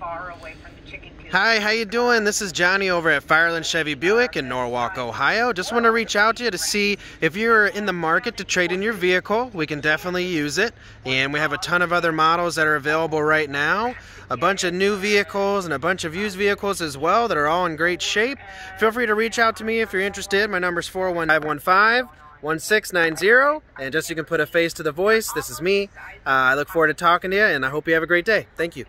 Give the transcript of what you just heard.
far away from the chicken coop. Hi, how you doing? This is Johnny over at Firelands Chevy Buick in Norwalk, Ohio. Just want to reach out to you to see if you're in the market to trade in your vehicle. We can definitely use it. And we have a ton of other models that are available right now. A bunch of new vehicles and a bunch of used vehicles as well that are all in great shape. Feel free to reach out to me if you're interested. My number is 41515 1690 and just so you can put a face to the voice this is me uh, i look forward to talking to you and i hope you have a great day thank you